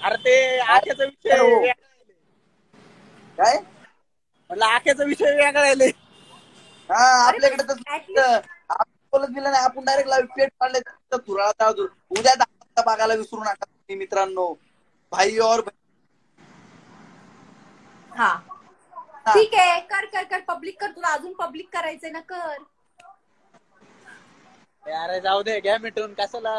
अरे ते आख्याचा विषय हो. वेगळा आहे. काय? म्हटलं आख्याचा विषय वेगळा आहे लय. हा आपल्याकडे तर आपण बोलत दिलं नाही. आपण डायरेक्ट लाईव्ह पेट काढले तर तुराळा उद्या दहा वाजता बघायला विसरू नका तुम्ही मित्रांनो. भाई और हा. ठीक आहे. कर कर कर. पब्लिक कर. तुला अजून पब्लिक करायचंय ना कर. अरे जाऊ दे घ्या मिटून. कशाला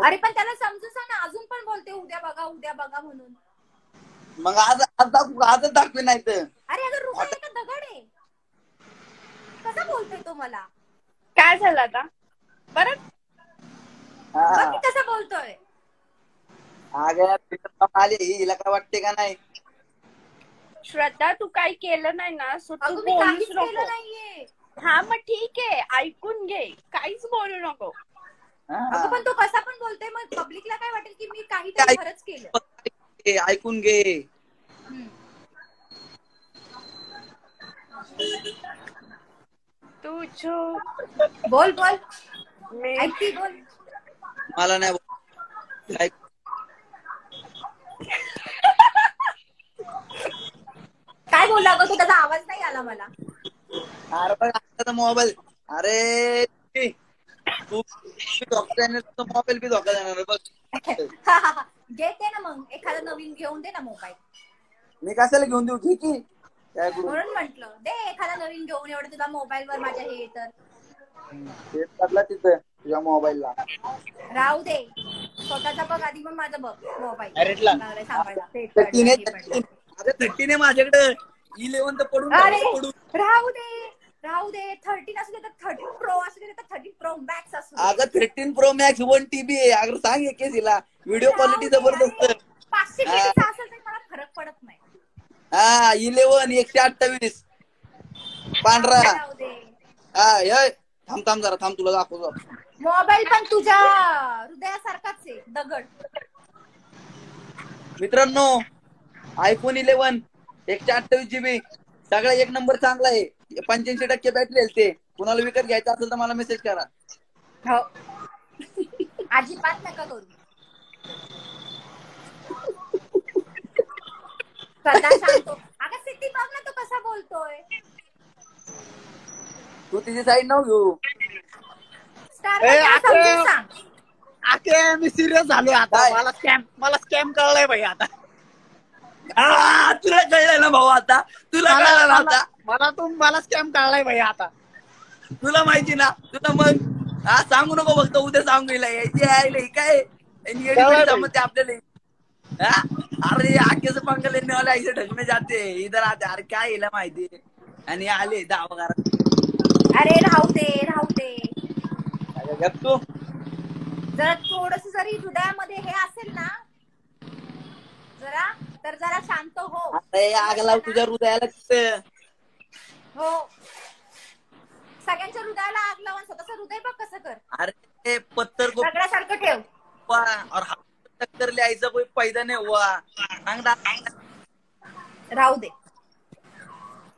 अरे पण त्याला समजून सांग ना अजून पण बोलते उद्या बघा उद्या बघा म्हणून. मग आज आज दाखवू आजच दाखवे नाही तर. अरे अगं का दगड आहे. कसा बोलतोय तो मला? काय झालं आता? परत हा. बघ की कसा बोलतोय. अगं आले. हिला काय वाटते का नाही? श्रद्धा तू काही केलं नाही ना सो तू अगं मी बोलूच काहीच केलं नको. नाहीये. हा मग ठीक आहे. ऐकून घे. काहीच बोलू नको. हा. अगं पण तो कसा पण बोलतोय मग पब्लिकला काय वाटेल की मी काहीतरी खरंच केलं? ऐकून घे. तू जो बोल बोल. मी ऐकती बोल. मला नाही बोल-. काय बोलला अगं तो त्याचा आवाज नाही आला मला. अरे बघ आता मोबाईल अरे ती, तुझा मोबाईल बी धोका आहे, बघ. घेते ना मग एखादा नवीन घेऊन दे ना मोबाईल मी कशाला घेऊन देऊ? ठीक आहे म्हणून म्हंटल दे एखादा नवीन घेऊन एवढं तुला मोबाईल वर माझ्या हे तर. तिथं तुझ्या मोबाईलला राहू दे. स्वतःचा बघ आधी मग माझा बघ मोबाईल सांभाळला. अरे थर्टीन आहे माझ्याकडे. इलेव्हन तर पडून अरे राहू दे राहू दे. थर्टीन असू दे तर थर्टीन प्रो असू दे तर थर्टीन प्रो मॅक्स असू. अगं thirteen pro max one TB आहे. अगं सांग एक हिला. व्हिडिओ क्वालिटी जबरदस्त. पाचशे असेल तर मला फरक पडत नाही. हा इलेव्हन एकशे अठ्ठावीस. पांढरा. हा थांब थांब जरा थांब तुला दाखवतो. मोबाईल पण तुझ्या हृदयासारखाच आहे दगड. मित्रांनो आयफोन इलेव्हन एकशे अठ्ठावीस जीबी सगळा एक नंबर चांगला आहे. पंच्याऐंशी टक्के बॅटरी आहे ते. कुणाला विकत घ्यायचं असेल तर मला मेसेज करा. हो. अजिबात नका करू. सांगतो. अगं सिद्धी बघ ना तो कसा बोलतोय. तू तिची साईड नव घेऊ. स्टार ए, मला अगं. समजून सांग. आखे मी सिरियस झालो आता. काय? मला स्कॅम मला स्कॅम कळलाय भाई आता. तुला कळलं ना भाऊ आता? तुला कळलं ना आता? मला- तू मला स्कॅम कळलाय भाई आता. तुला माहिती ना? तुला मग हा सांगू नको फक्त उद्या सांगू यायची आहे काय? आपल्याला? अरे आखेच पंख लेने वाले ऐसे ढक में जाते. हैं. इधर आते अरे काय हिला माहिती? आणि आले दहा घरात अरे राहू दे राहू दे गप तू. जरा थोडस जरी हृदयामध्ये हे असेल ना जरा तर जरा शांत हो. अरे आग लाव तुझ्या हृदयाला तिथं. हो. सगळ्यांच्या हृदयाला आग लावून स्वतःच हृदय बघ कसं कर. अरे ते पत्थर को सगळ्यासारखं ठेव. और टक्कर लिहायचा कोई फायदा नाही हुआ सांग ना. राहू दे.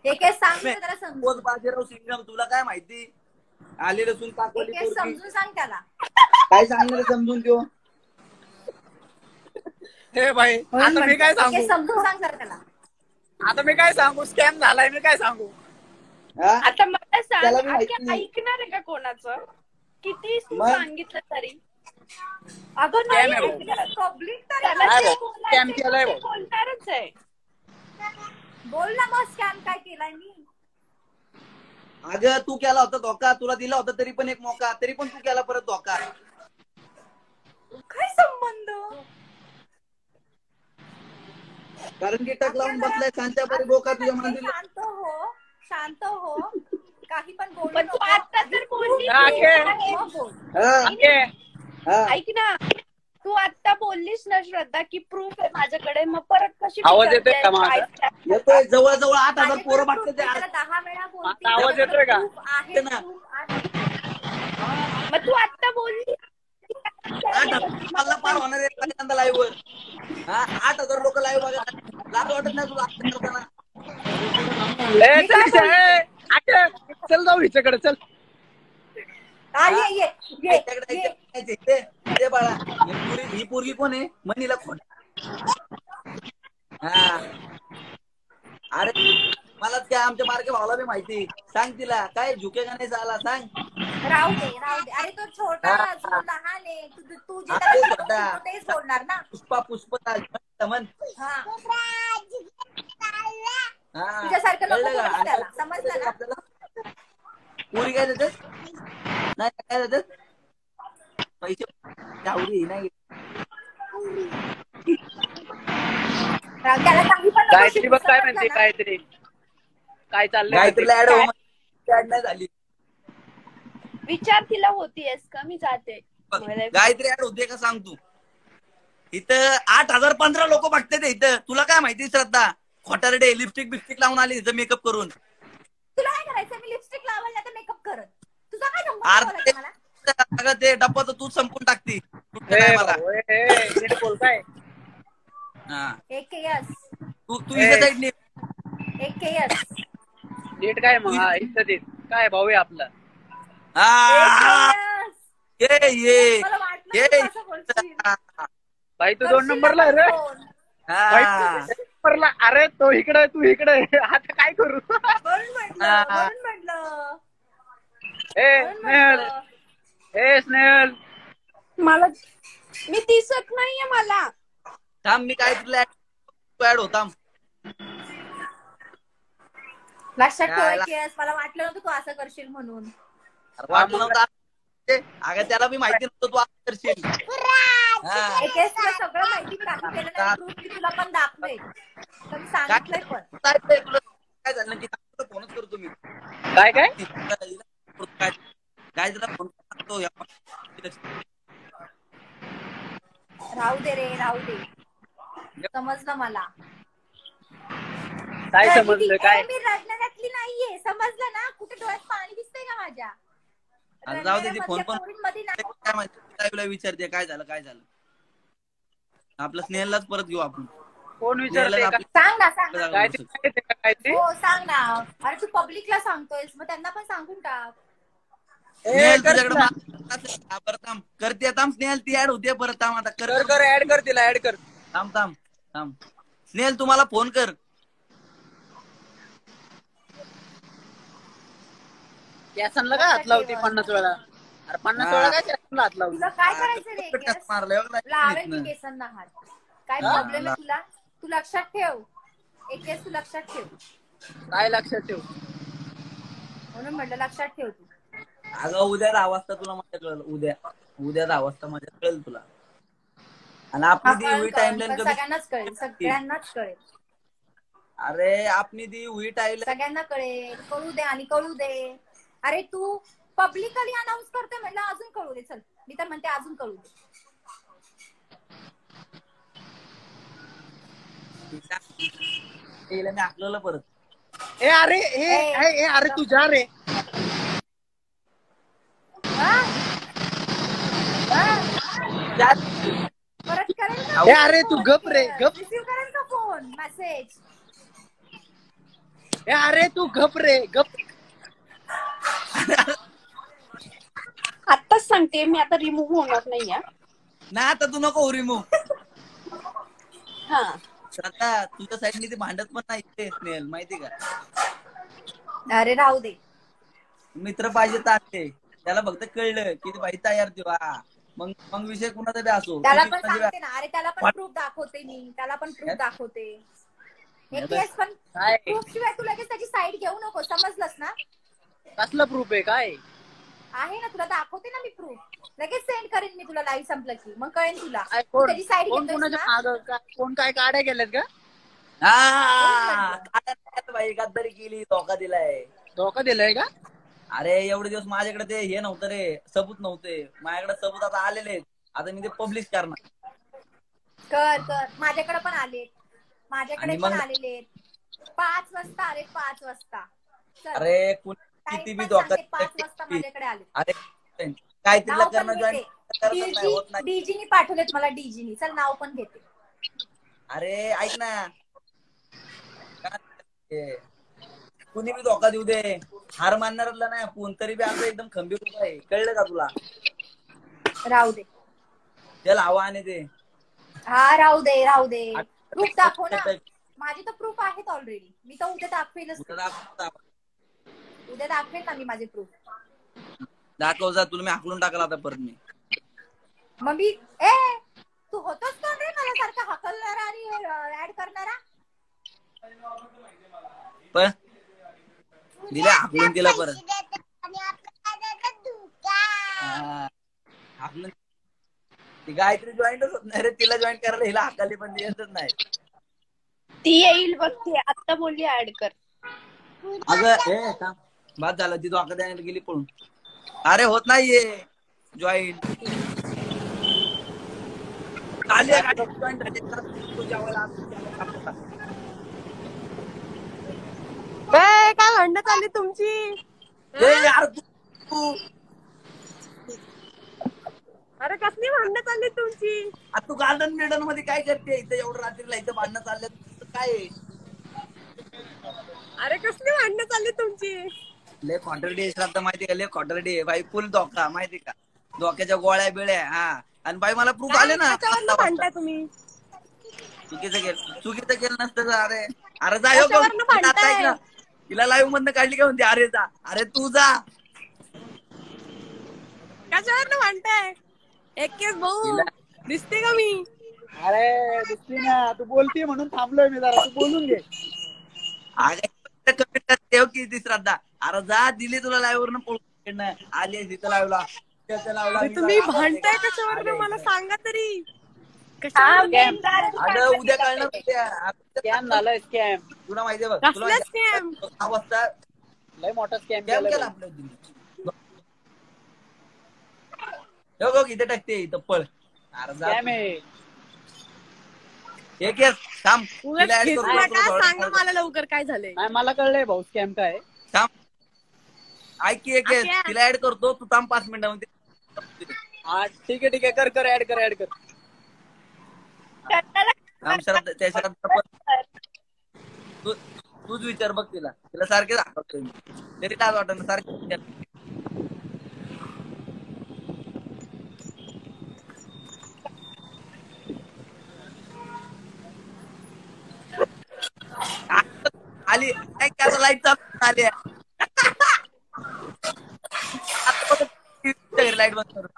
हे काय सांग जरा समजून. बोध बाजीराव सिंगम तुला काय माहिती? आले लसूण हे काकवली काय पोरगी. समजून सांग त्याला. काय सांगणार समजून देऊ हे भाई आता मी काय हे सांगू? समजून सांग जरा त्याला आता मी काय सांगू? स्कॅम झालाय मी काय सांगू? हा? आता मला त्याला सांग माहिती नाही. ऐकणार आहे का कोणाचं? किती तू मग? सांगितलं तरी? अगं आहे भाऊ. नाही पब्लिक त्याला नाही जे भाऊ, बोलायचंय scam केलाय ते भाऊ. बोलणारच आहे. बोल ना मग स्कॅम काय केलाय मी? अगं तू केला होता धोका. तुला दिला होता तरी पण एक मोका. तरी पण तू केला परत धोका. काय संबंध? कारण की टक लावून बसलाय शांतापरी बोका तुझ्या मंदिर शांत हो शांत हो काही पण बोलू पण तू नको. आता बोलली. मग बोल. हा ऐक ना तू आता बोललीस ना श्रद्धा की प्रूफ आहे माझ्याकडे मग परत कशी आवाज? येतोय का माझा? काय- येतोय जवळ जवळ आठ हजार पोरं मागतात ते आज. दहा वेळा बोलते. आवाज येतोय का? proof आहे, ना. proof आहे. मग तू आता बोलली आठ हजार. मला पार होणार आहे. पहिल्यांदा लाईव्ह वर. हा आठ हजार लोक लाईव्ह बघा लाज वाटत नाही तुला आता करताना चल जाऊ हिच्याकडे चल. इथे बाळा ही पोरी- पोरगी कोण आहे? मनीला खोट हा. अरे मला त्या आमच्या मार्गे भावाला बी माहिती. सांग तिला. काय झुके का नाही झाला? सांग. राहू दे राहू दे. अरे तो छोटा. तो लहान आहे तू तू- तू जे त्याला ते शिकवशील छोटा. तो तेच बोलणार ना. पुष्पा पुष्प म्हण. हा. हा. तुझ्यासारखं नको कळलं का? बोलूस आणि त्याला, समजलं ना? आपल्याला पोरी काय देतात नाही काय देतात पैसे. गावरी नाही. राहू- त्याला काही पण नको गायत्री शिकवू, बघ काय समजलं म्हणते ना? गायत्री काय चाललंय? गायत्रीला ऍड ऍड नाही झाली. विचार तिला होतीयस का? मी जाते. गायत्री ऍड होते का सांग तू? इथं आठ हजार पंधरा लोक बघते ते इथं. तुला काय माहिती श्रद्धा? खोटारडे लिपस्टिक बिस्टिक लावून आली इथं मेकअप करून. तुला काय करायचं मी लिपस्टिक लावायला तर मेकअप करत. तुझा काय अगं ते डब्बा तर तूच संपून टाकती. कुठल्या ए, टायमाला भाऊ, ए, ए, नीट बोल काय हा. एक यस तू तू. इथे साईड काय हा दे. काय भाऊ आहे आपला? हा ये. ये. ये. भाई तू दोन नंबरला रे. भाई तू हा. दोन नंबरला अरे तो इकडे तू इकडे. आता काय करू? हा. ए स्नेहल. ए स्नेहल. मला मी दिसत नाहीये मला. थांब मी काय तुला ऍड होता? लक्षात यायला. ठेव यस मला वाटलं नव्हतं तू असं करशील म्हणून. वाटलं नव्हतं अगं त्याला मी माहिती नव्हतं तू असं करशील. हा. तुला सगळं माहिती मी पण दाखवेल तर मी सांगितलंय पण. काय ते तुला काय झालं की तुला फोनच करतो मी? काय काय? काय काय तुला फोन करतो राहू दे रे राहू दे. समजलं मला. काय समजलं? ती- काय? मी नाहीये समजलं ना कुठे डोळ्यात पाणी दिसतंय का माझ्या अरे जाऊ दे ती फोन पण काय माहिती विचारते काय झालं काय झालं. आपलं स्नेहललाच परत घेऊ आपण. कोण विचारते स्नेहललाच का? आपल्या सांग ना सांग ना. हो सांग ना. अरे तू पब्लिकला सांगतोयस मग त्यांना पण सांगून टाक. परत थांब. करते थांब. स्नेहल ती ऍड होते परत थांब आता. कर कर कर ऍड कर तिला ऍड कर. थांब थांब थांब. स्नेहल तुम्हाला फोन कर. कॅसनला काय हात लावते पन्नास वेळा? अरे पन्नास. वेळा काय कॅसनला हात लावते? तुला काय करायचं रे. लावेल मी केसांना हात. काय हा, प्रॉब्लेम ला. आहे तुला? तू लक्षात ठेव. एक केस तू लक्षात ठेव. काय लक्षात ठेव? म्हणून म्हटलं लक्षात ठेव तू. अगं उद्या दहा वाजता तुला माझ्या कळेल. उद्या. उद्या दहा वाजता माझ्या कळेल तुला. आणि आपली ती कळेल, हुई टाइमलाईन सगळ्यांनाच कळेल. सगळ्यांनाच कळेल. अरे आपली ती हुई टाइमलाईन सगळ्यांना कळेल. कळू दे आणि कळू दे. अरे तू पब्लिकली अनाऊन्स करते म्हणलं अजून कळू दे चल. मी तर म्हणते अजून कळू दे. परत. ए अरे ए, अरे तू जा रे हा? हा? परत करेल अरे तू गप रे, गप. रिसिव्ह करेल का फोन मेसेज ए अरे तू गप रे गप. आत्ताच सांगते मी आता रिमूव्ह होणार नाही. नाही आता तू नको रिमूव हा. श्रद्धा तुझ्या साईडने ती भांडत पण नाही स्नेहल माहिती का? अरे राहू दे. मित्र पाहिजे ताटे त्याला फक्त कळलं की ती बाई तयार तेव्हा मग मग विषय कुणाचा बी असो. त्याला पण सांगते ना अरे त्याला पण प्रूफ दाखवते मी. त्याला पण प्रूफ? दाखवते. हे केस पण प्रूफ शिवाय तू लगेच त्याची साईड घेऊ नको. समजलंस ना? कसला प्रूफ आहे? काय? आहे ना तुला? दाखवते ना मी प्रूफ लगेच सेंड करेन मी तुला लाईव्ह संपलं की. मग कळेल तुला. कोण त्याची साईड कोण घेतोयस कोणाच्या ना? मागं काय- कोण काय काड्या गेल्यात का हा काय नाही बाई गद्दारी केली धोका दिलाय. धोका दिलाय का? अरे एवढे दिवस माझ्याकडे ते हे नव्हतं रे सबूत नव्हते. माझ्याकडे सबूत आता आलेले आहेत. आता मी ते पब्लिश करणार. कर कर. माझ्याकडे पण आलेत. माझ्याकडे आणि पण मग- आलेले आहेत. पाच वाजता आले पाच वाजता. चल, अरे कुणी किती बी अरे काय तिला करणं जॉईन होत नाही. डीजीनी पाठवलेत मला डीजीनी. चल नाव पण घेते. अरे ऐक ना. कुणी बी धोका देऊ दे. हार मानणाऱ्याला नाही आपण तरी बी असं एकदम खंबीर उभा आहे. कळलं का तुला? राहू दे. त्याला हवा आणि ते हा राहू दे राहू दे. प्रूफ दाखव ना. माझे तर प्रूफ आहेत ऑलरेडी मी तर उद्या दाखवेलच उद्या दाखव- दाखव. उद्या दाखवेल ना मी माझे प्रूफ दाखव जा तुला मी हाकलून टाकला आता परत मी मग मी ए तू होतोस का रे मला सारखा हकलणारा आणि ऍड करणारा पण दिला हाकलून दिला परत हा. हाकलून ती गायत्री जॉईंटच होत नाही रे तिला जॉईन करायला हिला हाकाली पण येतच नाही ती येईल बघते आता बोलली ऍड कर अगं ए थांब. बाद झालं ती धोका द्यायला गेली पळून. अरे होत नाहीये. जॉईन काय भांडणं चालली तुमची? अरे कसली भांडणं चालली तुमची? तू गार्डन मेडनमध्ये काय करते? इथं एवढं रात्रीला इथं भांडणं चाललं काय? अरे कसली भांडणं चालली तुमची? लय क्वार्टर डे श्राद्ध माहिती का? लय क्वार्टर डे बाई फुल धोका माहिती का? धोक्याच्या गोळ्या बिळ्या हा. आणि बाई मला प्रूफ आले ना. भांडताय तुम्ही चुकीचं केलं. चुकीचं केलं नसतं अरे अरे जा ना. तिला लाईव्ह मधनं काढली का म्हणते? अरे जा. अरे तू जा. कशावरनं भांडताय? एक केस भाऊ दिसते का मी? अरे दिसली ना. तू बोलती म्हणून थांबलोय मी जरा. तू बोलून घे. अरे कमेंट करते हो की ती श्रद्धा. अरे जा दिली तुला लाईव्ह वरनं पळून आली आहे तिथं लावला तुम्ही. भांडताय अरे, कशावरनं मला सांगा तरी. हा, कशावर अगं उद्या कळणार. स्कॅम झालाय स्कॅम तुला माहितीये बघ तुला स्कॅम सहा वाजता लय मोठा स्कॅम केला केला आपल्या. हो बघ इथे टाकते इथं पळ. एक थांब. सांगा मला लवकर काय झालंय. मला कळलंय भाऊ स्कॅम काय ऐक की एक. तिला ऍड करतो तू थांब पाच मिनिटामध्ये. हा ठीक आहे ठीक आहे. कर कर ऍड कर ऍड कर. श्रद्धाला थांब शरद त्या शरद तू तूच विचार बघ तिला. तिला सारखे दाखवतोय मी. तरी काय वाटत सारखे विचार. आली काय लाइट चालू आली लाइट बंद करू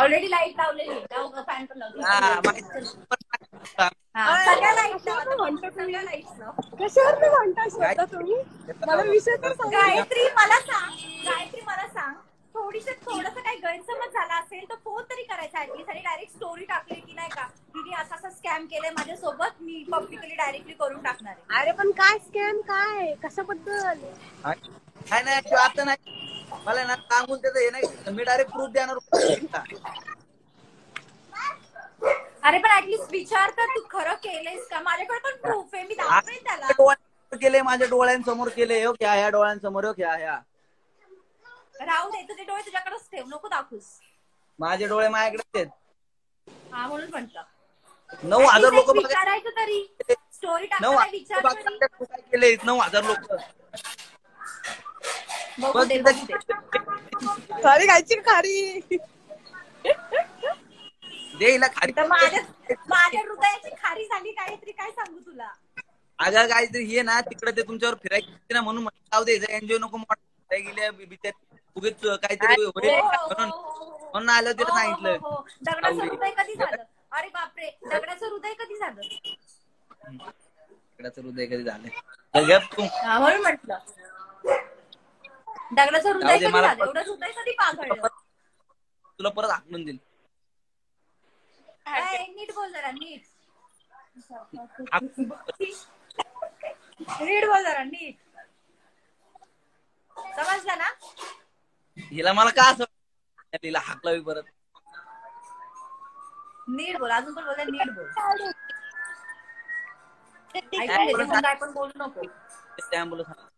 ऑलरेडी लाइट लावलेली. आहे. जाऊ का फॅन पण लावली हा माहिती हा, सगळ्या लाइट सगळ्या लाइट कशावरनं भांडताय श्रद्धा तुम्ही? मला विषय तर सांगा गायत्री मला सांग. गायत्री मला सांग. थोडीशी थोडस काही गैरसमज झाला असेल तर फोन तरी करायचा ऍटलीस्ट आणि डायरेक्ट स्टोरी टाकली की नाही का? तिने असा असा स्कॅम केलाय माझ्यासोबत. मी पब्लिकली डायरेक्टली करून टाकणार आहे. अरे पण काय स्कॅम काय? कशाबद्दल? नाही नाही तू आता नाही. मला ना सांगून त्याचं हे नाही मी डायरेक्ट प्रूफ देणार. अरे पण ऍटलीस्ट विचार कर तू खरं केलंयस का? माझ्याकडे पण प्रूफ आहे. मी दाखवेन त्याला. डोळ्यांसमोर केले माझ्या डोळ्यांसमोर केले हो क्या ह्या डोळ्यांसमोर हो क्या ह्या राहू दे तुझे डोळे तुझ्याकडेच ठेव. नको दाखवूस. माझे डोळे माझ्याकडे आहेत. हा म्हणून म्हंटल नऊ हजार लोक विचारायचं तरी. स्टोरी टाकताना विचार तरी. केले नऊ हजार लोक. खारी खायची खारी. माझ्या माझ्या हृदयाची खारी झाली काहीतरी काय सांगू तुला? अगं काहीतरी हे ना तिकडे ते तुमच्यावर फिरायला गेले ना म्हणून जाऊ दे एनजीओ नको मोठा. गेले बिचार उगीच काहीतरी हो, हो, म्हणून. हो. म्हणून आलं तिला सांगितलं. दगडाचं आवडी. हृदय कधी झालं? अरे बापरे दगडाचं हृदय कधी झालं? तिकडाचं हृदय कधी झालं? म्हटलं. दगडाचं हृदय कधी मला झालं एवढं हृदय कधी पाघळलं तुला परत हाकलून देईल ए, नीट बोल जरा नीट नीट बोल जरा नीट समजलं ना हिला मला का असं तिला हाकलावी परत नीट बोल अजून पण बोल नीट बोल ऐकून काय पण काय पण बोलू नको ऍम्ब्युलन्स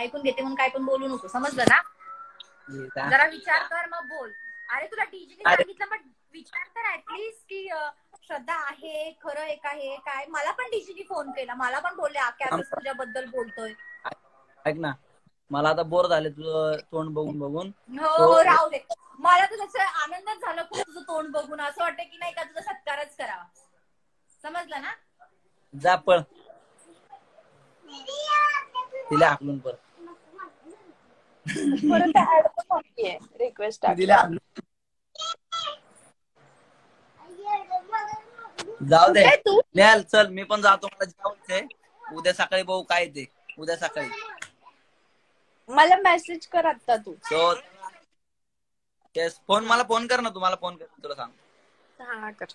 ऐकून घेते म्हणून काय पण बोलू नको. समजलं ना? जरा विचार कर मग बोल. अरे तुला अरे. सांगितलं पण विचार कर ऍटलीस्ट की श्रद्धा आहे खरं आहे का हे काय? मला पण डीजीनी फोन केला. मला पण बोलले आख्या तुझ्याबद्दल बोलतोय. ऐक ना. मला आता बोर झाले तुझं तोंड बघून बघून. हो हो राहू दे. मला तर त्याचा आनंदच झाला खूप तुझं तोंड बघून. असं वाटतं की नाही का तुझा सत्कारच करावा. समजलं ना? जा पळ. तिला हाकलून पळ. परत ऍड पण रिक्वेस्ट जाऊ दे. तू? नेल चल मी पण जातो. मला जाऊचे उद्या सकाळी बघू काय ते? उद्या सकाळी. मला मेसेज कर आता तू. सो फोन मला फोन कर ना तुम्हाला फोन कर. तुला सांग हा कर.